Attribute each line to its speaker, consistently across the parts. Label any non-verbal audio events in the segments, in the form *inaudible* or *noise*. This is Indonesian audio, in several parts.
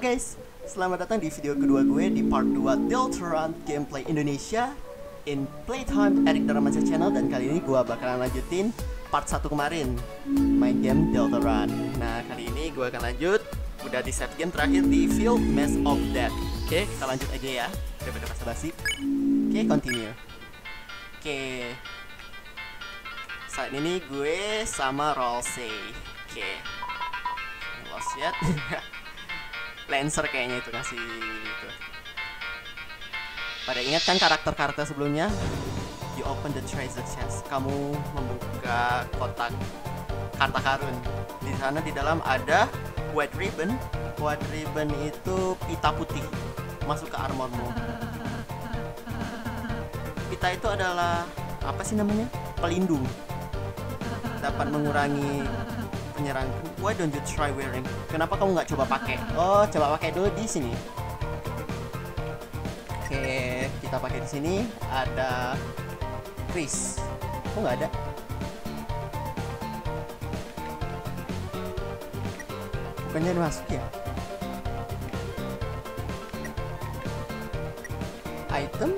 Speaker 1: guys, selamat datang di video kedua gue di part 2 Deltarune Gameplay Indonesia in Playtime Eric Daramansyah Channel dan kali ini gue bakalan lanjutin part 1 kemarin main game Deltarune. Nah kali ini gue akan lanjut udah di set game terakhir di Field Mess of Death. Oke kita lanjut aja ya daripada basa-basi. Oke continue. Oke saat ini gue sama Rolsey. Oke lost yet. *laughs* Lancer kayaknya itu ngasih itu. Pada ingat kan karakter-karakter sebelumnya? You open the treasure chest. Kamu membuka kotak harta karun. Di sana di dalam ada white ribbon. White ribbon itu pita putih. Masuk ke armormu. Pita itu adalah apa sih namanya? Pelindung. Dapat mengurangi penyerang. Why don't you try wearing? Kenapa kamu nggak coba pakai? Oh, coba pakai dulu di sini. Oke, kita pakai di sini. Ada Chris. Kok nggak ada? Bukannya masuk ya? Item?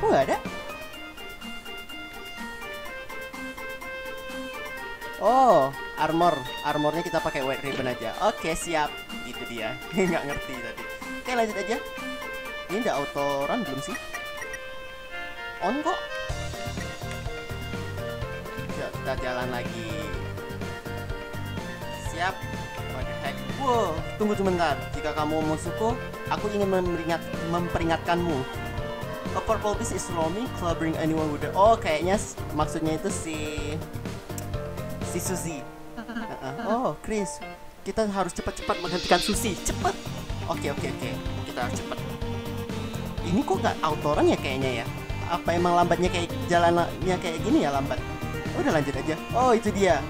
Speaker 1: Kok nggak ada? Oh, armor. Armornya kita pakai white ribbon aja. Oke, siap. Itu dia. *laughs* Nggak ngerti tadi. Oke, lanjut aja. Ini udah auto run belum sih? On kok. Yuk, kita jalan lagi. Siap. Wow, tunggu sebentar. Jika kamu musuhku, aku ingin memperingat memperingatkanmu. A purple beast is roaming, clubbering anyone with the... Oh, kayaknya maksudnya itu si si Suzy. Uh-uh. Oh, Chris, kita harus cepat-cepat menghentikan Susi. Cepat. Oke, oke, oke. Kita harus cepat. Ini kok nggak autoran ya kayaknya ya? Apa emang lambatnya kayak jalannya kayak gini ya lambat? Udah lanjut aja. Oh, itu dia.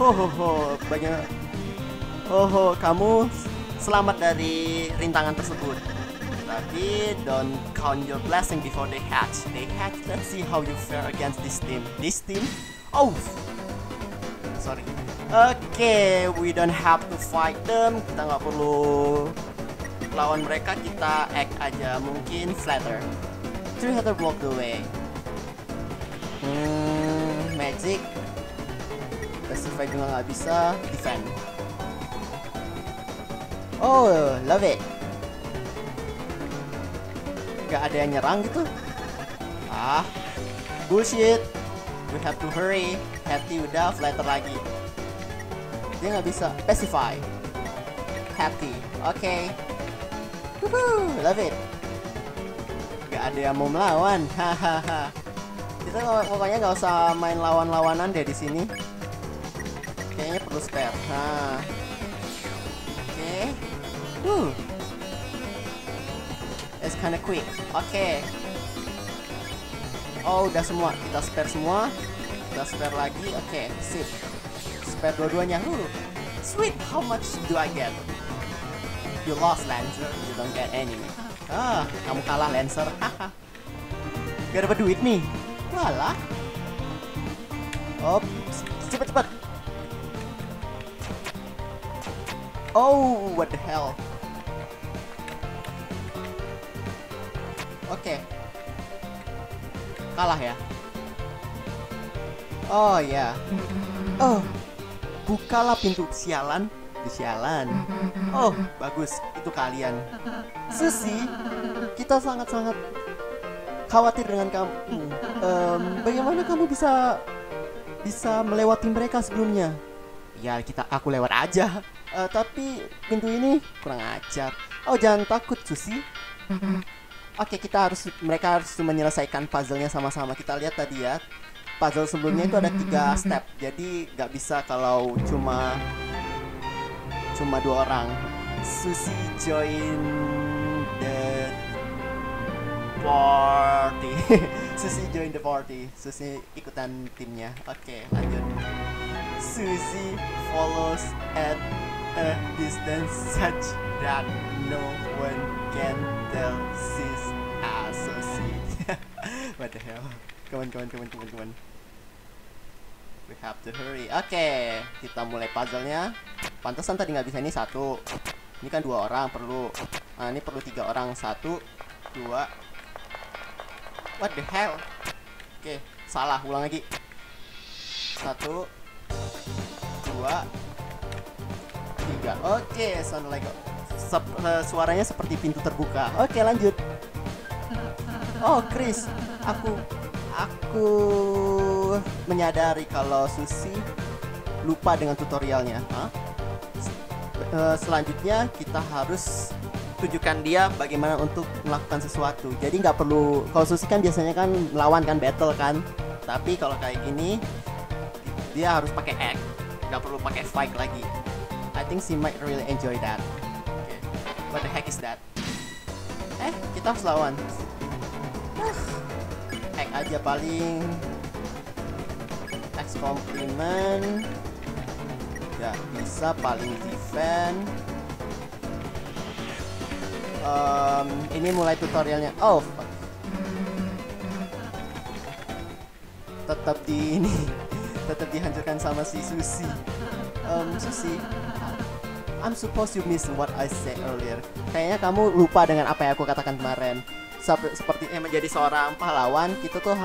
Speaker 1: Ho ho ho, banyak. Oh ho, kamu selamat dari rintangan tersebut. Tapi don't count your blessing before they hatch. They hatch. Let's see how you fare against this team. This team. Oh, sorry. Oke, we don't have to fight them. Kita nggak perlu lawan mereka. Kita act aja. Mungkin flatter. Three hundred block the way. Hmm, magic. Pacify juga nggak bisa. Defend. Oh, love it. Gak ada yang nyerang gitu. Ah, bullshit. We have to hurry. Hattie udah flatter lagi. Dia nggak bisa pacify. Hattie, oke. Woohoo, love it. Gak ada yang mau melawan. *laughs* Hahaha. Kita pokoknya nggak usah main lawan-lawanan deh di sini. Kayaknya perlu spare. Nah. Oke. Wuh. It's kinda quick. Oke. Oh, udah semua. Kita spare semua. Kita spare lagi. Oke, sip. Spare dua-duanya. Uh, sweet. How much do I get? You lost, Lancer. You don't get any. Ah, kamu kalah, Lancer. Gak dapat duit nih. Walah. Oh, cepet cepet. Oh, what the hell? Oke. Kalah ya. Oh ya. Oh. Bukalah pintu sialan. Sialan. Oh, bagus. Itu kalian. Susi, kita sangat-sangat khawatir dengan kamu. Em, bagaimana kamu bisa bisa melewati mereka sebelumnya? Ya, kita aku lewat aja. Eh, tapi pintu ini kurang ajar. Oh, jangan takut, Susi. Oke, kita harus mereka harus menyelesaikan puzzle-nya sama-sama. Kita lihat tadi ya. Puzzle sebelumnya itu ada tiga step. Jadi nggak bisa kalau cuma cuma dua orang. Susi join the party. *laughs* Susi join the party. Susi ikutan timnya. Oke, lanjut. Susi follows at a distance such that no one can tell associate. *laughs* What the hell? Come on, come on, come on, come on, come on. We have to hurry. Oke, kita mulai puzzle-nya. Pantesan tadi nggak bisa ini satu. Ini kan dua orang perlu. Nah, ini perlu tiga orang. Satu, dua. What the hell? Oke, salah. Ulang lagi. Satu, dua, tiga. Oke, sound like sep- eh, suaranya seperti pintu terbuka. Oke, lanjut. Oh, Chris, aku aku menyadari kalau Susi lupa dengan tutorialnya. Hah? S- eh, selanjutnya kita harus tunjukkan dia bagaimana untuk melakukan sesuatu. Jadi nggak perlu kalau Susi kan biasanya kan melawan kan battle kan. Tapi kalau kayak gini dia harus pakai act, nggak perlu pakai fight lagi. I think she might really enjoy that. Okay. What the heck is that? Eh, kita harus lawan. Aja paling. X compliment. Ya bisa paling defend. Em, Ini mulai tutorialnya. Oh. Tetap di ini. *laughs* Tetap dihancurkan sama si Susi. Em, Susi I'm supposed you miss what I said earlier. Kayaknya kamu lupa dengan apa yang aku katakan kemarin seperti eh, menjadi seorang pahlawan kita tuh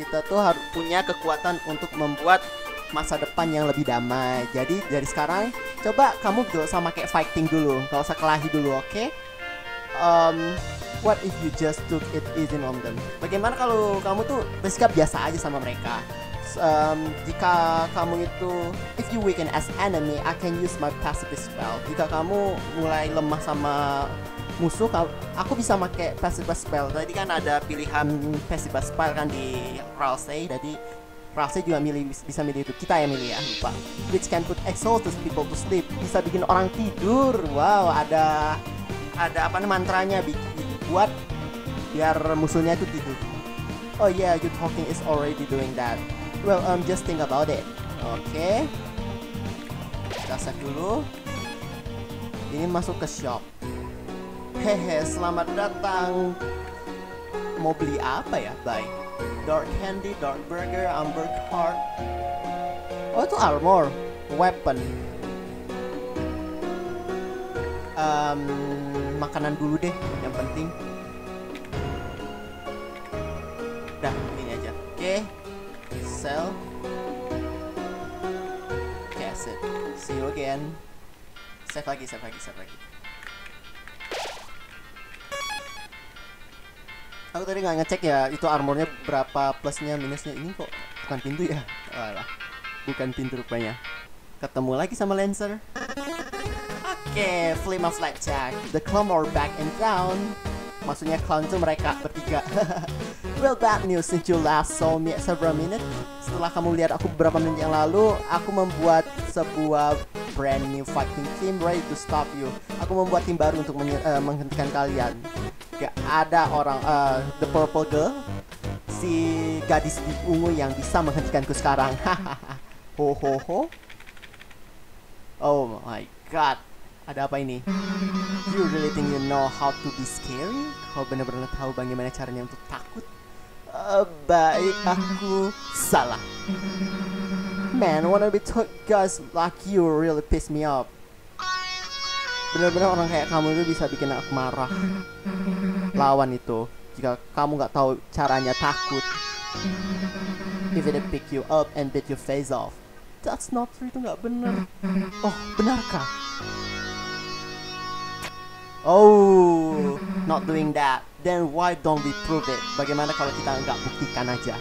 Speaker 1: kita tuh harus punya kekuatan untuk membuat masa depan yang lebih damai. Jadi dari sekarang coba kamu gak usah pakai fighting dulu, gak usah kelahi dulu, oke? Um, what if you just took it easy on them? Bagaimana kalau kamu tuh bersikap biasa aja sama mereka? Um, jika kamu itu if you weaken as enemy, I can use my passive spell. Jika kamu mulai lemah sama musuh ka- aku bisa pakai passive spell. Tadi kan ada pilihan passive spell kan di Ralsei. Jadi Ralsei juga milih bisa milih itu kita yang milih ya lupa. Which can put exhausted people to sleep. Bisa bikin orang tidur. Wow ada ada apa namanya mantranya bi- buat biar musuhnya itu tidur. Oh yeah you talking is already doing that. Well um just think about it. Oke. Kita save dulu. Ini masuk ke shop Hehe, selamat datang. Mau beli apa ya? Bye. Dark candy, dark burger, hamburger heart. Oh itu armor, weapon. Em, makanan dulu deh, yang penting. Dah, ini aja. Oke. Sell. Cash it. See you again. Save lagi, save lagi, save lagi. Aku tadi nggak ngecek ya itu armornya berapa plusnya minusnya ini kok bukan pintu ya? Alah, bukan pintu rupanya. Ketemu lagi sama Lancer. Oke, Flame of Jack. The clown are back in town. Maksudnya clown itu mereka bertiga. *laughs* well, bad news since you last saw me several minutes. Setelah kamu lihat aku beberapa menit yang lalu, aku membuat sebuah brand new fighting team ready to stop you. Aku membuat tim baru untuk eh, menghentikan kalian. Gak ada orang eh, the purple girl, si gadis di ungu yang bisa menghentikanku sekarang. *laughs* ho ho ho. Oh my god. Ada apa ini? You really think you know how to be scary? Kau benar-benar tahu bagaimana caranya untuk takut? Eh, baik, aku salah. Man, wanna be told guys like you really piss me off. Benar-benar orang kayak kamu itu bisa bikin aku marah. Lawan itu, jika kamu nggak tahu caranya takut. If pick you up and beat your face off. That's not true, itu nggak benar. Oh, benarkah? Oh, not doing that. Then why don't we prove it? Bagaimana kalau kita nggak buktikan aja?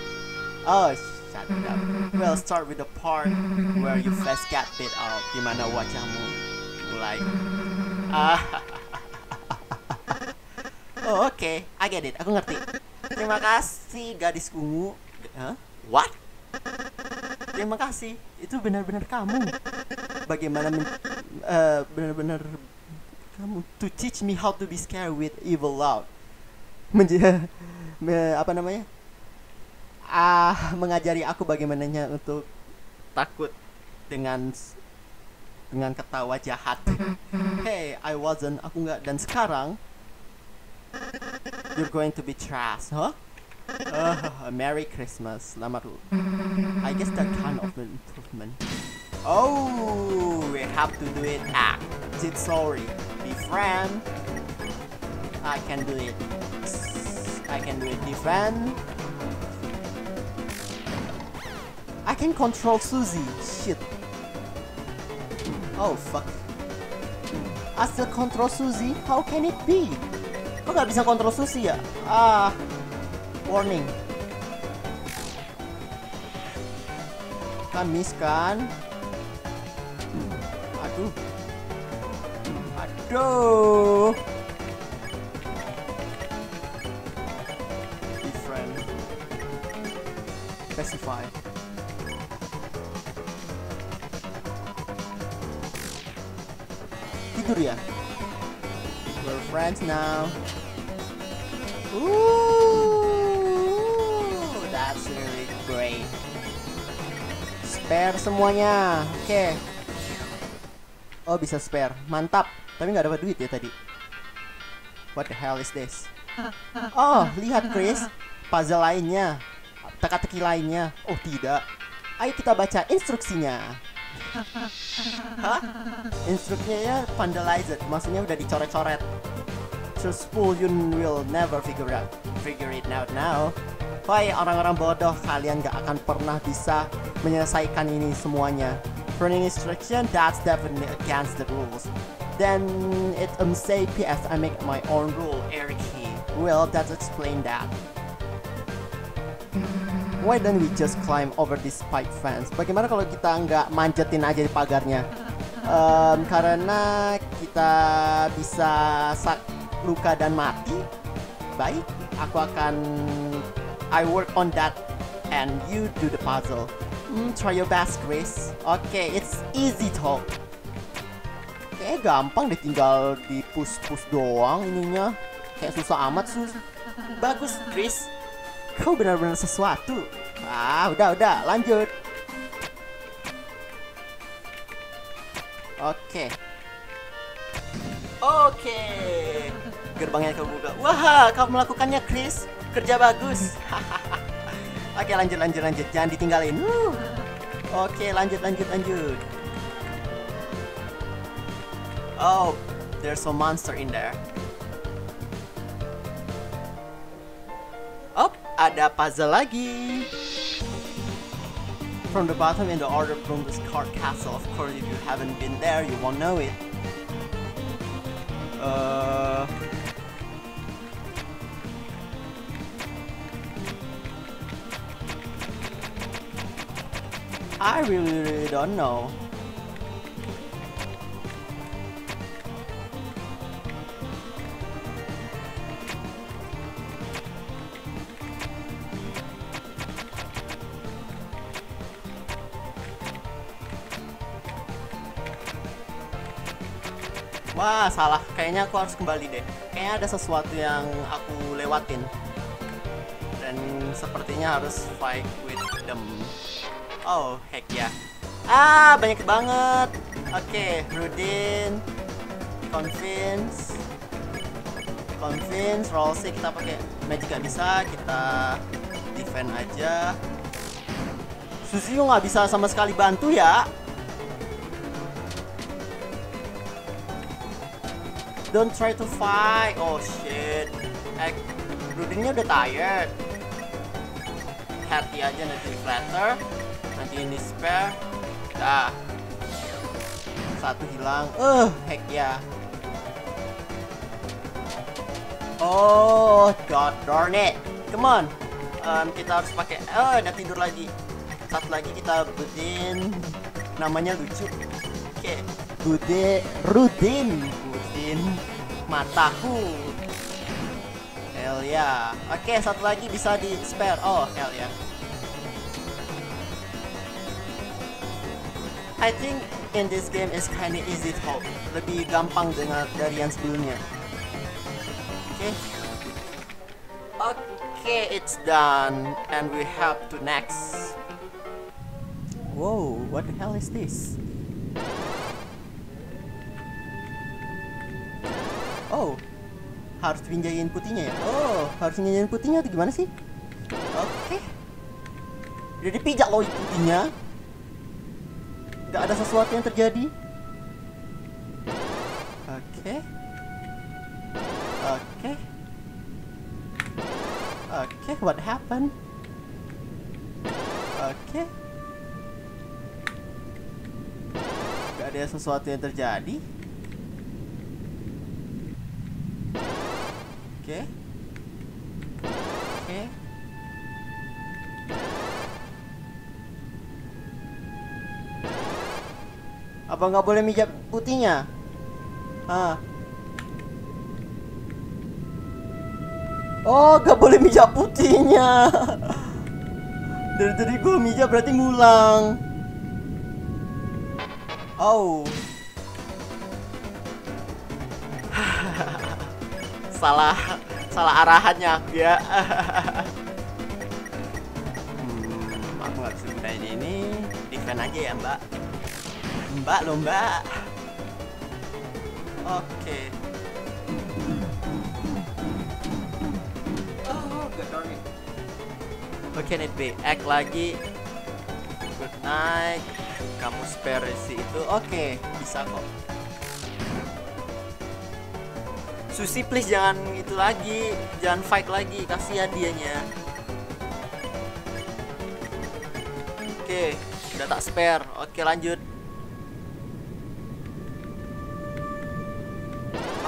Speaker 1: Oh, shut up. Well, start with the part where you first got beat up. Gimana wajahmu mulai? Oh, *laughs* oke. I get it. Aku ngerti. Terima kasih gadis ungu. Hah? What? Terima kasih. Itu benar-benar kamu. Bagaimana men- eh, benar-benar kamu to teach me how to be scared with evil loud. Menja *laughs* me- apa namanya? Ah, mengajari aku bagaimananya untuk takut dengan dengan ketawa jahat. hey, I wasn't, aku nggak dan sekarang you're going to be trash, huh? Uh, Merry Christmas, selamat. I guess that kind of an improvement. Oh, we have to do it act. Sit sorry. Be friend. I can do it. I can do it defend. I can control Suzy. Shit. Oh fuck. I still control Suzy? How can it be? Kok gak bisa kontrol Suzy ya? Ah. Warning. Miss kan? Aduh. Aduh. Different. Specify. Tidur ya? We're friends now. Ooh, that's really great. Spare semuanya. Oke. Oh, bisa spare. Mantap. Tapi nggak dapat duit ya tadi. What the hell is this? *laughs* Oh, lihat Chris. Puzzle lainnya. Teka-teki lainnya. Oh, tidak. Ayo kita baca instruksinya. Hah? Instruksinya ya vandalized. Maksudnya udah dicoret-coret. Truthful you will never figure out figure it out now. Why orang-orang bodoh kalian gak akan pernah bisa menyelesaikan ini semuanya. Running instruction that's definitely against the rules. Then it unsafe as I make my own rule, Ericy. Well, that's explain that. Why don't we just climb over this pipe fence? Bagaimana kalau kita nggak manjatin aja di pagarnya? Em, karena kita bisa sak luka dan mati. Baik, aku akan I work on that and you do the puzzle. Hmm, try your best, Chris. Oke, it's easy talk. Kayaknya gampang deh tinggal di push-push doang ininya. Kayak susah amat sus. Bagus, Chris. Kau benar-benar sesuatu. Ah, udah, udah, lanjut. Oke. Oke. Gerbangnya kebuka. Wah, kau melakukannya, Chris. Kerja bagus. *laughs* Oke, lanjut, lanjut, lanjut. Jangan ditinggalin. Oke, lanjut, lanjut, lanjut. Oh, there's a monster in there. Ada puzzle lagi. From the bottom in the order from this card castle. Of course, if you haven't been there, you won't know it. Uh, I really, really don't know. Wah, salah. Kayaknya aku harus kembali deh. Kayaknya ada sesuatu yang aku lewatin. Dan sepertinya harus fight with them. Oh, heck ya. Ah, banyak banget. Oke, Rudin. Convince. Convince, roll sih kita pakai magic gak bisa, kita defend aja. Susio nggak bisa sama sekali bantu ya. Don't try to fight. Oh shit. Eh, Rudinnya udah tired. Hati aja nanti flatter. Nanti ini spare. Dah. Satu hilang. Eh, heck ya. Oh, god darn it. Come on. Em, kita harus pakai. Oh, udah tidur lagi. Satu lagi kita budin. Namanya lucu. Oke. Bude Rudin. Budin mataku. Hell ya. Oke, satu lagi bisa di spare. Oh, hell ya. I think in this game is kinda easy to hold. Lebih gampang dengan dari yang sebelumnya. Oke. Oke, it's done and we have to next. Whoa, what the hell is this? Harus pinjain putihnya ya? Oh, harus pinjain putihnya atau gimana sih? Oke. Udah dipijak loh putihnya. Gak ada sesuatu yang terjadi. Oke. Oke. Oke, what happened? Oke. Gak ada sesuatu yang terjadi. Oke. Oke. Apa nggak boleh mijat putihnya? Hah? Oh, nggak boleh mijat putihnya. *laughs* Dari tadi gue mijat berarti ngulang. Oh. Salah salah arahannya. Ya. hmm, aku nggak bisa gunain ini. Defend aja ya, Mbak. Mbak lo mbak. Oke. Oh Oke net B Act lagi. Good night. Kamu spare si itu. Oke bisa kok Susi please jangan itu lagi Jangan fight lagi Kasihan dianya Oke Udah tak spare Oke lanjut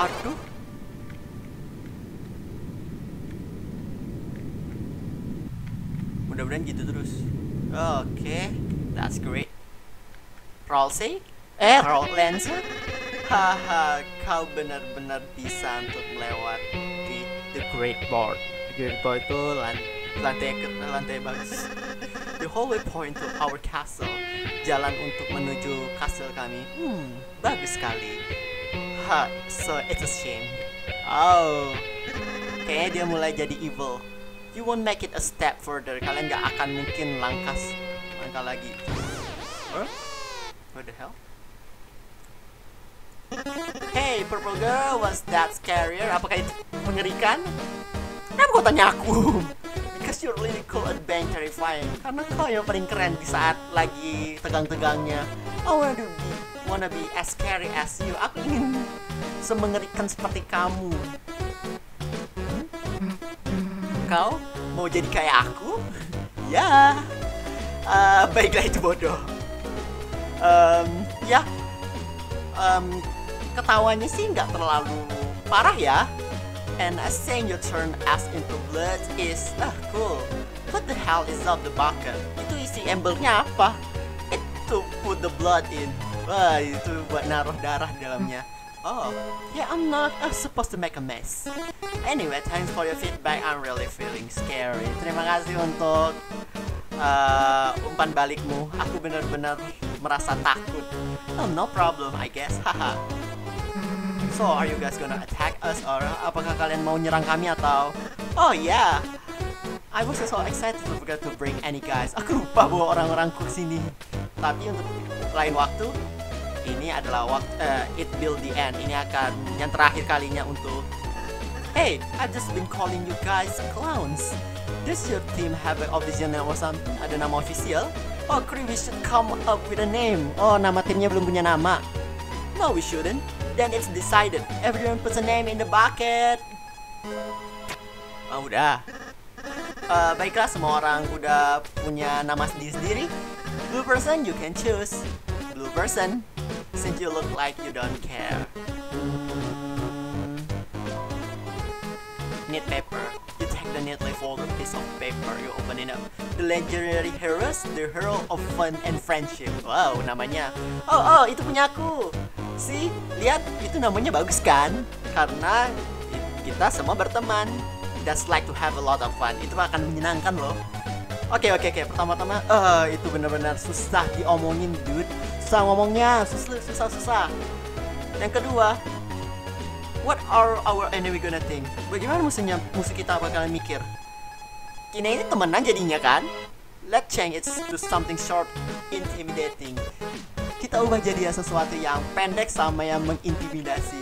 Speaker 1: Aduh. Mudah-mudahan gitu terus. Oke, that's great. Rolsey? Eh, Lancer? Haha, kau benar-benar bisa untuk melewati the Great Board. The Great Board itu lan lantai lantai bagus. The hallway point to our castle. Jalan untuk menuju kastil kami. Hmm, bagus sekali so it's a shame. Oh, kayaknya dia mulai jadi evil. You won't make it a step further. Kalian gak akan mungkin langkah langkah lagi. Huh? What the hell? Hey, purple girl, was that scarier? Apakah itu mengerikan? Kenapa kau tanya aku? Because you're really cool and bang terrifying. Karena kau yang paling keren di saat lagi tegang-tegangnya. I wanna be, wanna be as scary as you. Aku ingin semengerikan seperti kamu. Kau mau jadi kayak aku? ya. Uh, baiklah itu bodoh. Ya. Ketawanya sih nggak terlalu parah ya. And I saying you turn ass into blood is ah cool. What the hell is up the bucket? Itu isi embernya apa? Itu put the blood in. Wah itu buat naruh darah dalamnya. Oh, yeah, I'm not uh, supposed to make a mess. Anyway, thanks for your feedback. I'm really feeling scary. Terima kasih untuk uh, umpan balikmu. Aku benar-benar merasa takut. Oh, no problem, I guess. *laughs* Haha. So, are you guys gonna attack us or apakah kalian mau nyerang kami atau? Oh yeah. I was so excited to forget to bring any guys. Aku lupa bawa orang-orangku sini. Tapi untuk lain waktu, ini adalah waktu uh, it will the end ini akan yang terakhir kalinya untuk hey I just been calling you guys clowns does your team have an official name or something ada nama official oh we should come up with a name oh nama timnya belum punya nama no we shouldn't then it's decided. Everyone puts a name in the bucket. Oh udah. Uh, baiklah semua orang udah punya nama sendiri-sendiri. Blue person you can choose. Blue person since you look like you don't care. Knit paper. The neatly folded piece of paper, you open it up. The legendary heroes, the hero of fun and friendship. Wow, namanya. Oh, oh, itu punya aku. See, lihat, itu namanya bagus kan? Karena kita semua berteman. Just like to have a lot of fun. Itu akan menyenangkan loh. Oke oke oke. Pertama-tama, eh uh, itu benar-benar susah diomongin, dude susah ngomongnya susah susah susah yang kedua what are our enemy gonna think? Bagaimana musuhnya musuh kita bakalan mikir? Kini ini temenan jadinya kan? Let's change it to something short intimidating. Kita ubah jadi sesuatu yang pendek sama yang mengintimidasi.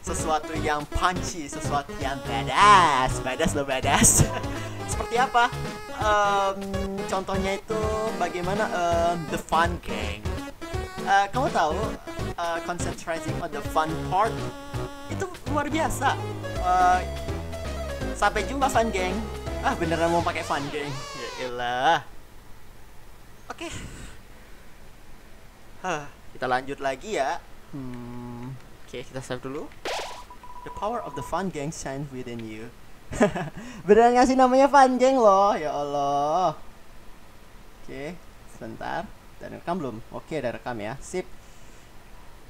Speaker 1: Sesuatu yang punchy sesuatu yang badass. Badass lo badass. *laughs* Seperti apa? Contohnya itu bagaimana the fun gang. Uh, kamu tahu uh, concentrating on the fun part luar biasa. Uh, sampai jumpa fun gang. Ah beneran mau pakai fun gang. Ya elah. Oke. Okay. Huh, kita lanjut lagi ya. Hmm. Oke, okay, kita save dulu. The power of the fun gang shines within you. *laughs* Beneran ngasih namanya fun gang loh, ya Allah. Oke, okay, sebentar. Dan rekam belum? Oke, okay, rekam ya. Sip.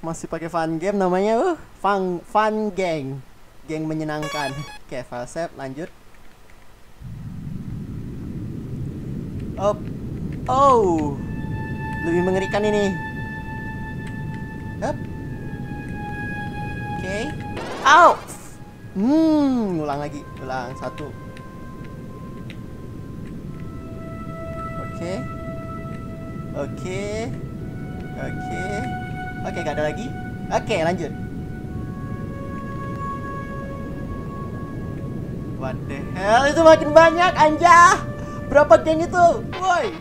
Speaker 1: Masih pakai fun game namanya uh, fun fun gang. Geng menyenangkan. Oke, okay, file lanjut. Oh. Oh. Lebih mengerikan ini. Up. Oke. Okay. Ow. Hmm, ulang lagi. Ulang satu. Oke. Okay. Oke. Okay. Oke. Okay. Oke, gak ada lagi. Oke, lanjut. What the hell? Itu makin banyak, anja. Berapa geng itu? Woi.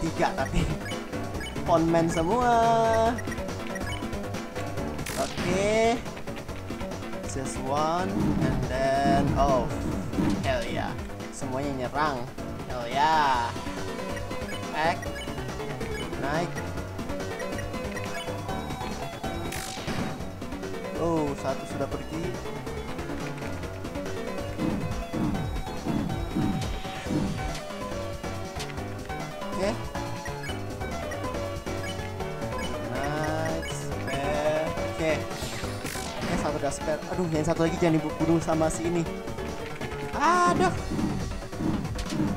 Speaker 1: Tiga tapi. Fontman semua. Oke. Just one and then oh. Hell yeah. Semuanya nyerang. Hell yeah back naik oh satu sudah pergi oke okay. nice oke okay. eh satu udah spare aduh yang satu lagi jangan dibunuh sama si ini aduh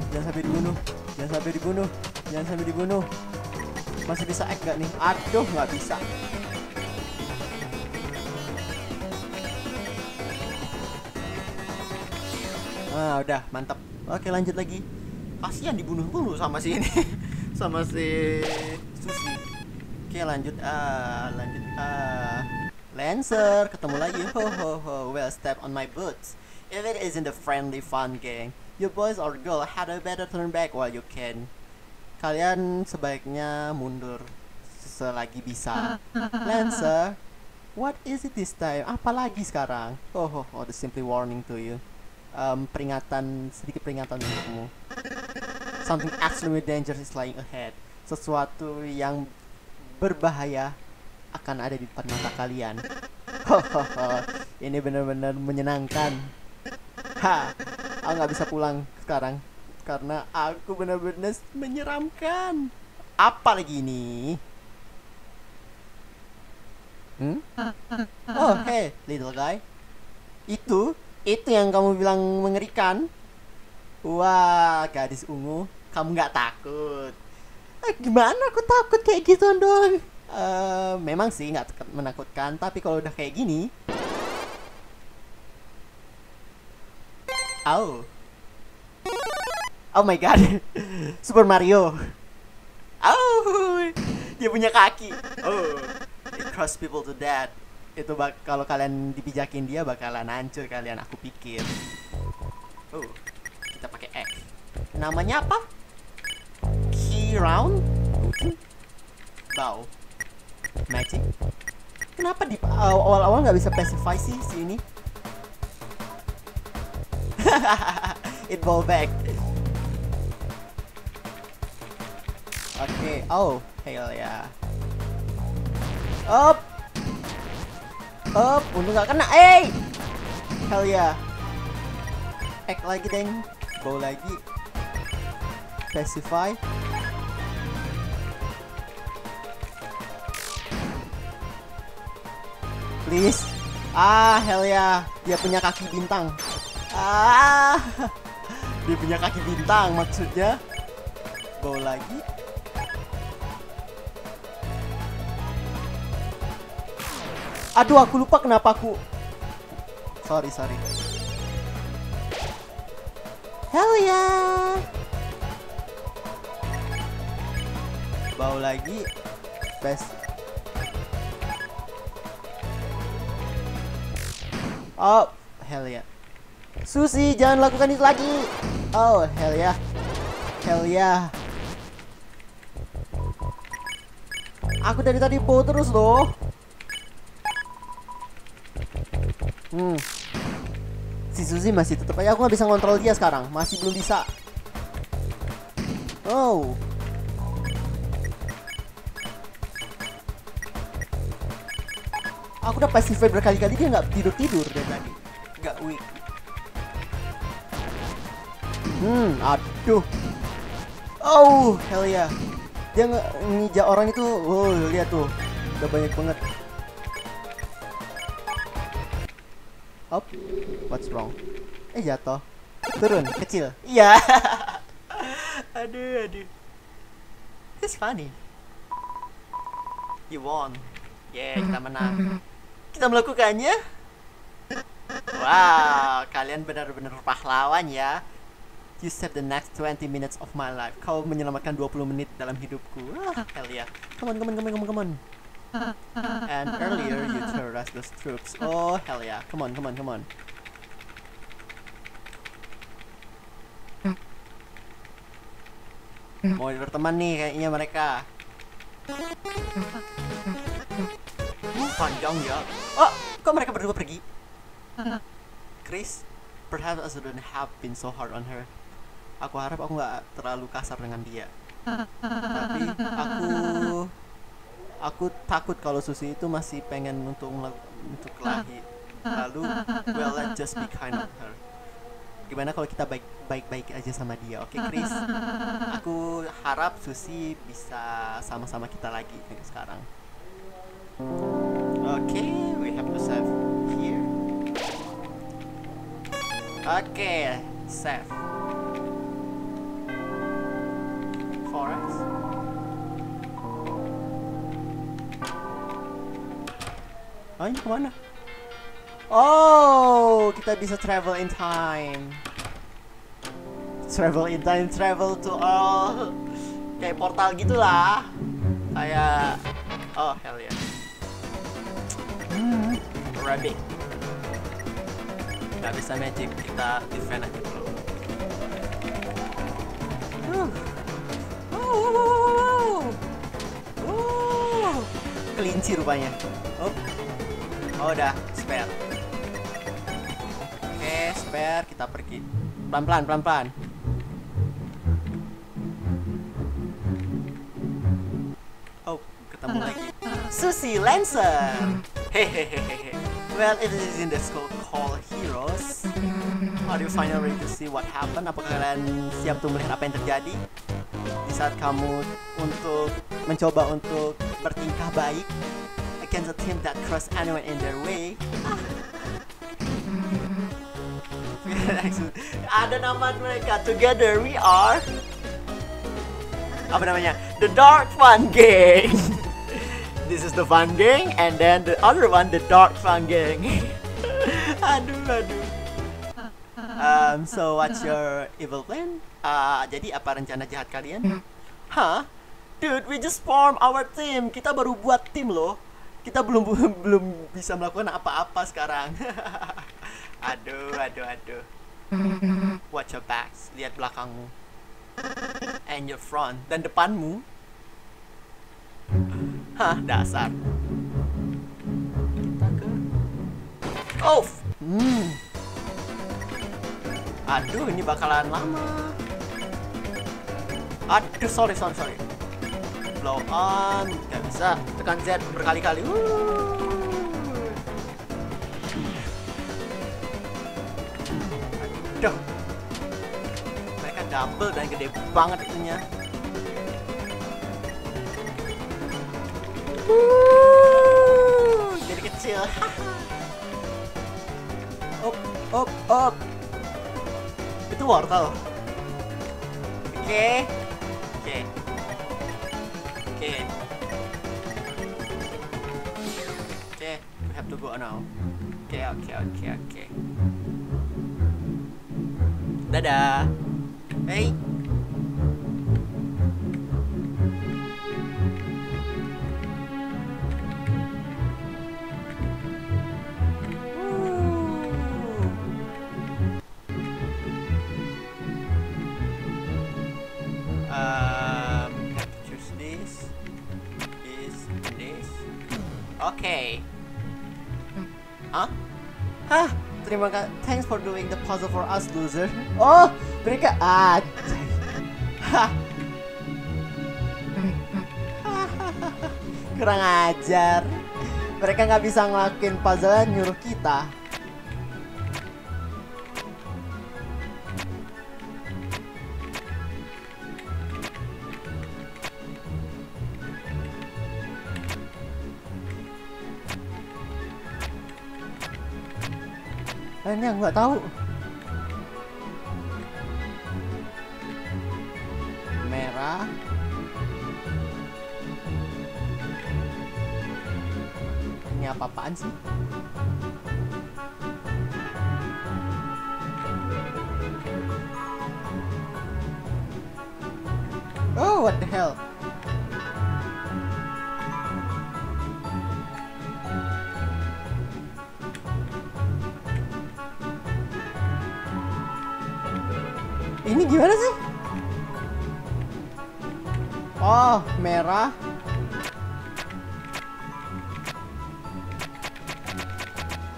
Speaker 1: jangan sampai dibunuh jangan sampai dibunuh Jangan sampai dibunuh. Masih bisa egg gak nih? Aduh, nggak bisa. Ah, udah, mantap. Oke, lanjut lagi. Kasihan dibunuh-bunuh sama si ini. *laughs* sama si Susi. Oke, lanjut. Ah, lanjut. Ah. Lancer, ketemu lagi. Ho ho ho. Well, step on my boots. If it isn't a friendly fun gang, you boys or girl had a better turn back while you can kalian sebaiknya mundur selagi bisa. *laughs* Lancer, what is it this time? Apalagi sekarang? Oh, oh, oh, the simply warning to you. Um, peringatan, sedikit peringatan untukmu. Something extremely dangerous is lying ahead. Sesuatu yang berbahaya akan ada di depan mata kalian. *laughs* Ini benar-benar menyenangkan. Ha, aku nggak bisa pulang sekarang karena aku benar-benar menyeramkan. Apa lagi ini? Hmm? *laughs* Oh, hey, little guy. Itu, itu yang kamu bilang mengerikan. Wah, gadis ungu, kamu nggak takut? Eh, gimana aku takut kayak gitu doang? Uh, memang sih nggak menakutkan, tapi kalau udah kayak gini, oh, Oh my god. *laughs* Super Mario. Oh, dia punya kaki. Oh, it cross people to death. Itu bak kalau kalian dipijakin dia bakalan hancur kalian aku pikir. Oh, kita pakai X. Namanya apa? Key round? Bow. Magic. Kenapa di awal-awal nggak bisa specify sih si ini? *laughs* It ball back. Oke, okay. oh, hell ya. Up. Up, untung gak kena. Eh. Hell ya. Ek lagi, deng. Bow lagi. Specify. Please. Ah, hell ya. Dia punya kaki bintang. Ah. *laughs* Dia punya kaki bintang maksudnya. Bow lagi. Aduh, aku lupa kenapa aku. Sorry, sorry. Hell ya. Bau lagi. Best. Oh, hell ya. Yeah. Susi, jangan lakukan itu lagi. Oh, hell ya. Yeah. Hell ya. Yeah. Aku dari tadi bow terus loh. Hmm. Si Suzy masih tetap aja aku nggak bisa ngontrol dia sekarang. Masih belum bisa. Oh. Aku udah passive berkali-kali dia nggak tidur tidur dari tadi. Nggak weak. Hmm, aduh. Oh, hell yeah. Dia nge ngijak orang itu. Oh, lihat tuh. Udah banyak banget. Up. What's wrong? Eh jatuh. Turun, kecil. Iya. *laughs* aduh, aduh. It's funny. You won. Yeah, kita menang. Kita melakukannya. Wow, kalian benar-benar pahlawan ya. You saved the next 20 minutes of my life. Kau menyelamatkan 20 menit dalam hidupku. Ah, hell yeah. Come on, come on, come on, come on, come on. And earlier you terrorized those troops. *laughs* Oh, hell yeah. Come on, come on, come on. Mau berteman nih kayaknya mereka. Panjang ya. Oh, kok mereka berdua pergi? Chris, perhaps I shouldn't have been so hard on her. Aku harap aku nggak terlalu kasar dengan dia. Tapi aku aku takut kalau Susi itu masih pengen untuk untuk kelahi. Lalu, well, let's just be kind of her. Gimana kalau kita baik baik baik aja sama dia, oke Chris? Aku harap Susi bisa sama-sama kita lagi kayak sekarang. Oke, we have to save here. Oke, save. Forest. Oh, ini ke mana? Oh, kita bisa travel in time. Travel in time, travel to all. Kayak portal gitulah. Kayak oh hell yeah. Hmm, rabbit. Gak bisa magic, kita defend aja dulu. Uh. Uh. Kelinci rupanya. Oh. Oh udah, spare. Oke, spare, kita pergi. Pelan-pelan, pelan-pelan. Oh, ketemu lagi. Susie Lancer. Hehehehe. Well, it is in the school called Heroes. Are you finally ready to see what happened? Apakah kalian siap untuk melihat apa yang terjadi di saat kamu untuk mencoba untuk bertingkah baik against a team that crushed anyone in their way? *laughs* Ada nama mereka. Together we are apa namanya? The Dark Fun Gang. *laughs* This is the Fun Gang, and then the other one, the Dark Fun Gang. *laughs* aduh, aduh. Um, so what's your evil plan? Ah, jadi apa rencana jahat kalian? Hah? Dude, we just form our team. Kita baru buat tim loh. Kita belum *laughs* belum bisa melakukan apa-apa sekarang. *laughs* aduh, aduh, aduh. Watch your backs. Lihat belakangmu. And your front dan depanmu. Hah, dasar. Kita ke Oh. Hmm. Aduh, ini bakalan lama. Aduh, sorry, sorry, sorry. Blow on, nggak bisa. Tekan Z berkali-kali. Aduh. Mereka double dan gede banget itunya. Wuh, jadi kecil. up, up, up. Itu wortel. Oke. Oke. Oke. Oke, we have to go now. Oke, oke, oke, oke. Dadah. Hey. For us, loser. Oh, mereka ah. Kurang ajar. Mereka nggak bisa ngelakuin puzzle nyuruh kita. Eh, ini yang nggak tahu. Ini apa-apaan sih? Oh, what the hell? Ini gimana sih? Merah.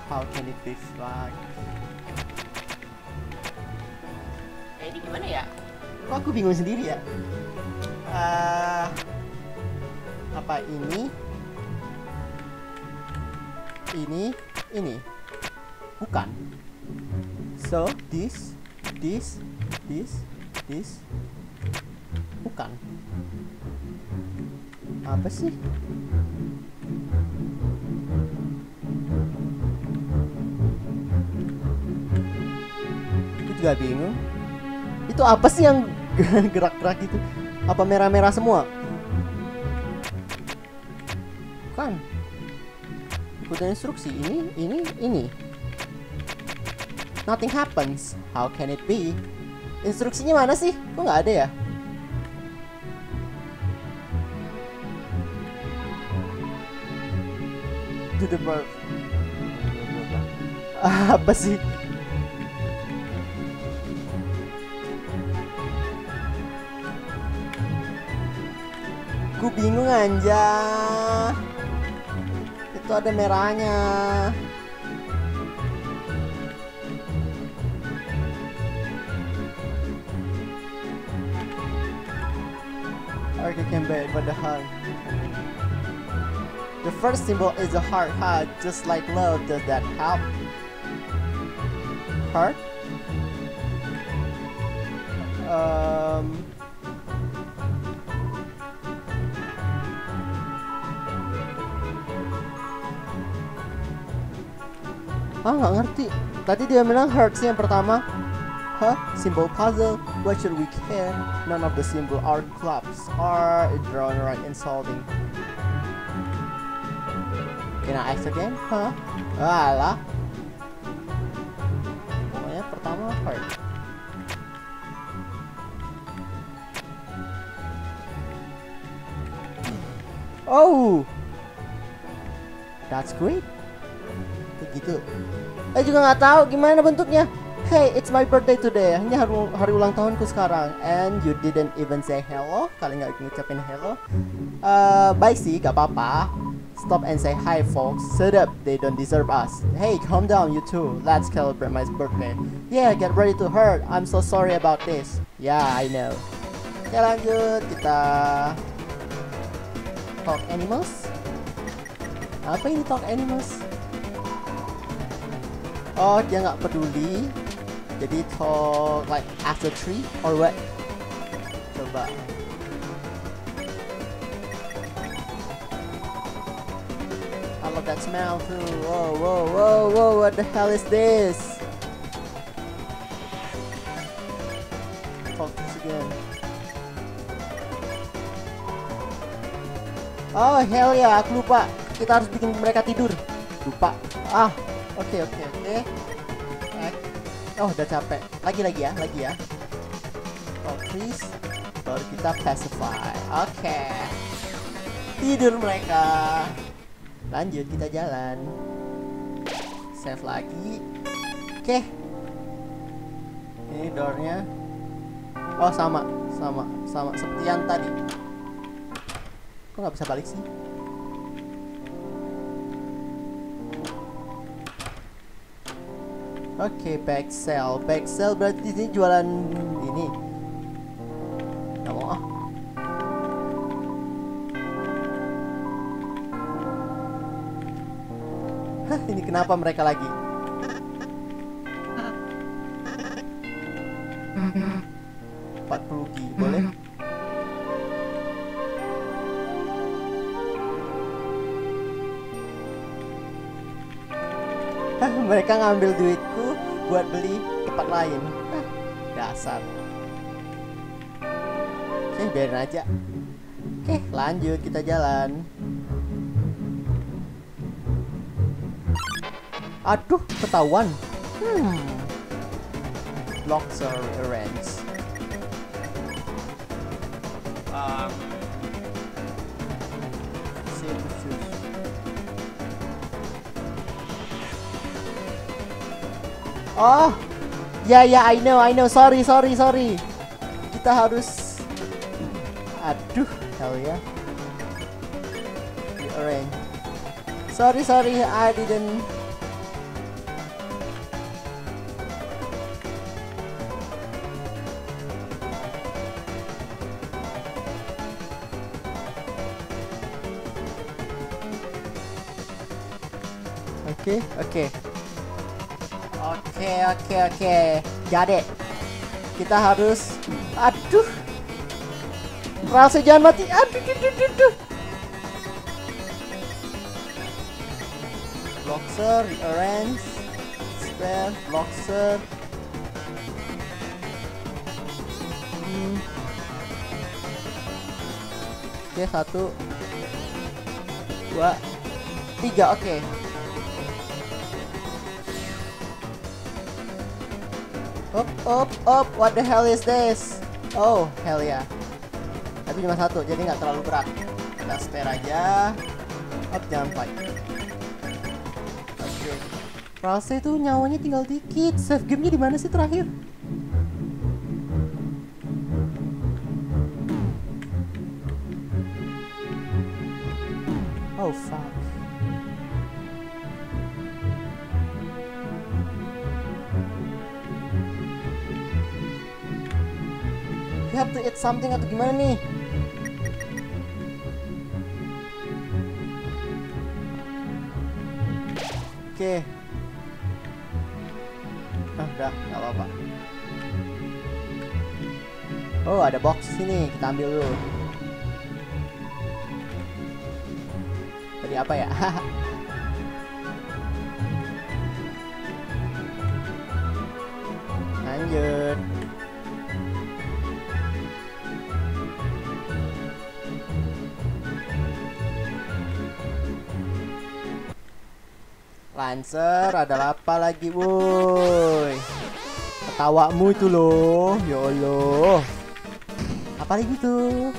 Speaker 1: How can it be flag? Eh, ini gimana ya? Kok aku bingung sendiri ya? Eh, apa ini? Ini, ini. Bukan. So, this, this, this, this. Bukan. Apa sih? Aku juga bingung. Itu apa sih yang *laughs* gerak-gerak itu? Apa merah-merah semua? Bukan. Ikutin instruksi. Ini, ini, ini. Nothing happens. How can it be? Instruksinya mana sih? Kok nggak ada ya? The *laughs* bird. Apa sih? Ku bingung anja. Itu ada merahnya. Can bear but the first symbol is a heart heart, just like love. Does that help? Heart? Um, ah nggak ngerti. Tadi dia bilang hearts yang pertama. Huh? Symbol puzzle? Why should we care? None of the symbol art clubs are drawn right insulting. Can I ask again? Huh? Alah. Pokoknya pertama heart. Oh, that's great. Kayak gitu. Eh juga nggak tahu gimana bentuknya. Hey, it's my birthday today. Ini hari, hari ulang tahunku sekarang. And you didn't even say hello. Kalian nggak ngucapin hello. Eh, baik sih, gak apa-apa. Stop and say hi, folks. sit up, they don't deserve us. Hey, calm down, you two. Let's celebrate my birthday. Yeah, get ready to hurt. I'm so sorry about this. Yeah, I know. Oke, lanjut kita talk animals. Apa ini talk animals? Oh, dia nggak peduli. Jadi talk like after a tree or what? Coba. That smell too. Whoa, whoa, whoa, whoa! What the hell is this? This again. Oh hell ya, aku lupa. Kita harus bikin mereka tidur. Lupa. Ah, oke oke oke. Eh. Oh udah capek. Lagi lagi ya, lagi ya. Oh please. Baru kita pacify. Oke. Tidur mereka lanjut kita jalan. Save lagi. Oke okay. ini doornya. Oh sama sama sama. Seperti yang tadi. Kok nggak bisa balik sih? Oke, okay, back sale. Back sale berarti di sini jualan ini. Kenapa mereka lagi? Empat puluh Ki, boleh? Mereka ngambil duitku buat beli tempat lain. Dasar. Oke, biarin aja. Oke, lanjut kita jalan. Aduh, ketahuan. Hmm. Blocks are arranged.
Speaker 2: Um,
Speaker 1: Save the shoes. Oh, ya ya I know I know sorry sorry sorry. Kita harus, aduh hell ya. Rearrange. Sorry sorry I didn't. Oke oke. Oke oke. Jadi kita harus aduh. Rasa jangan mati. Aduh duh, duh, duh, duh. Bloxer, rearrange, spare, bloxer. Hmm. Oke satu, dua, tiga. Oke. Up, up, up. What the hell is this? Oh, hell ya. Tapi cuma satu, jadi nggak terlalu berat. Kita spare aja. Up, jangan fight. Oke. Rasa itu nyawanya tinggal dikit. Save gamenya di mana sih terakhir? Something atau gimana nih? Oke. Ah, udah, nggak apa-apa. Oh, ada box sini, kita ambil dulu. Tadi apa ya? *laughs* Lanjut. Lancer, ada apa lagi, woi? Ketawamu itu loh, ya Allah. Apa lagi tuh?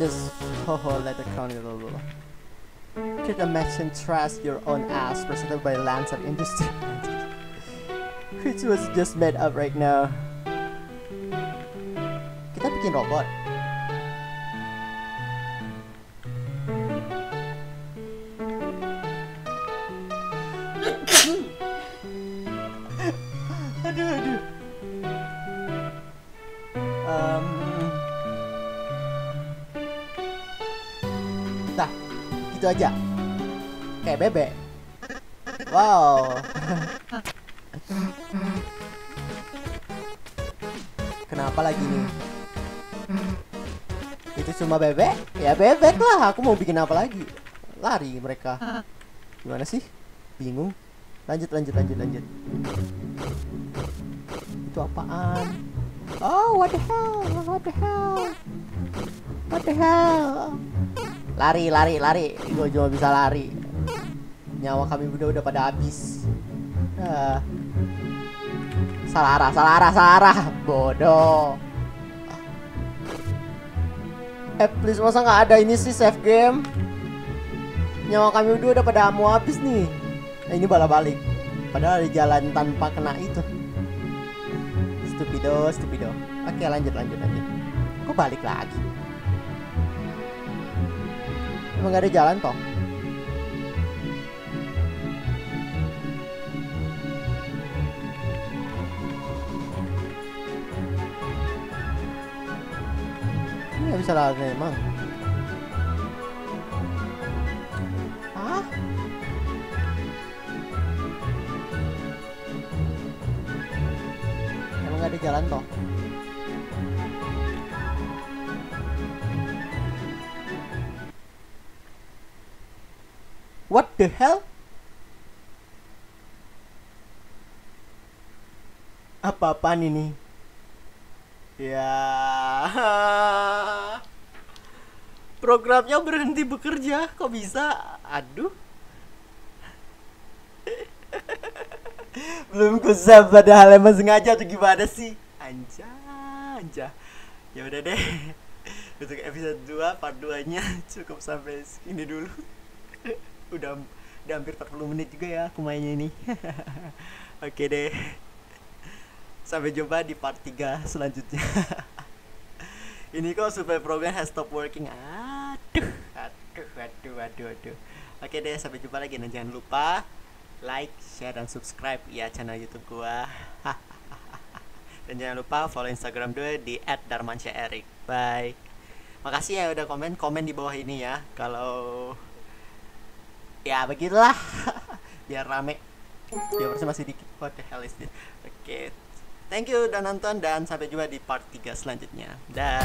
Speaker 1: Just ho ho let the crown it all. Could imagine trust your own ass presented by Lancer Industry. Which was just made up right now. Kita bikin robot. Aku mau bikin apa lagi? Lari mereka. Gimana sih? Bingung. Lanjut, lanjut, lanjut, lanjut. Itu apaan? Oh, what the hell? What the hell? What the hell? Lari, lari, lari. Gue cuma bisa lari. Nyawa kami udah udah pada habis. Ah. Salah arah, salah arah, salah arah. Bodoh. Eh, please masa nggak ada ini sih save game? Nyawa kami udah udah pada mau habis nih. Nah, ini bala balik. Padahal ada jalan tanpa kena itu. Stupido, stupido. Oke, lanjut, lanjut, lanjut. Kok balik lagi? Emang gak ada jalan toh? Bisa lari emang Hah? Emang gak ada jalan toh? What the hell? Apa-apaan ini? Ya. *laughs* Programnya berhenti bekerja. Kok bisa? Aduh. *laughs* Belum kusah padahal emang sengaja tuh gimana sih? Anja, anja. Ya udah deh. *laughs* Untuk episode 2 part 2-nya cukup sampai sini dulu. udah udah hampir 40 menit juga ya aku mainnya ini. Oke deh. Sampai jumpa di part 3 selanjutnya. Ini kok supaya program has stop working. Aduh, aduh, aduh, aduh, aduh. Oke deh, sampai jumpa lagi dan jangan lupa like, share dan subscribe ya channel YouTube gua. *laughs* dan jangan lupa follow Instagram gue di @darmansyaerik. Bye. Makasih ya udah komen komen di bawah ini ya. Kalau ya begitulah *laughs* biar rame. Ya masih dikit. What the hell is this? Oke. Okay. Thank you udah nonton dan sampai jumpa di part 3 selanjutnya. Dah.